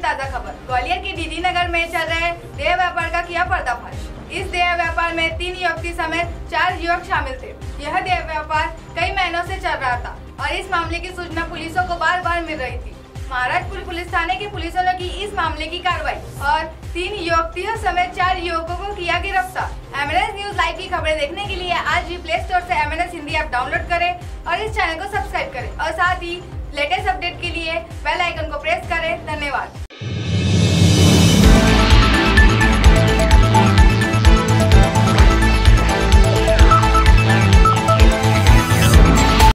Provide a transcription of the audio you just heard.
ताज़ा खबर। ग्वालियर के डीडी नगर में चल रहे देह व्यापार का किया पर्दाफाश। इस देह व्यापार में तीन युवती समेत चार युवक शामिल थे। यह देह व्यापार कई महीनों से चल रहा था और इस मामले की सूचना पुलिसों को बार बार मिल रही थी। महाराजपुर पुलिस थाने की पुलिसों ने की इस मामले की कार्रवाई और तीन युवतियों समेत चार युवकों को किया गिरफ़्तार। एमएनएस न्यूज़ लाइव की खबरें देखने के लिए आज भी प्ले स्टोर से एमएनएस हिंदी ऐप डाउनलोड करें और इस चैनल को सब्सक्राइब करें और साथ ही लेटेस्ट अपडेट के लिए बेल आइकन को प्रेस करें। धन्यवाद।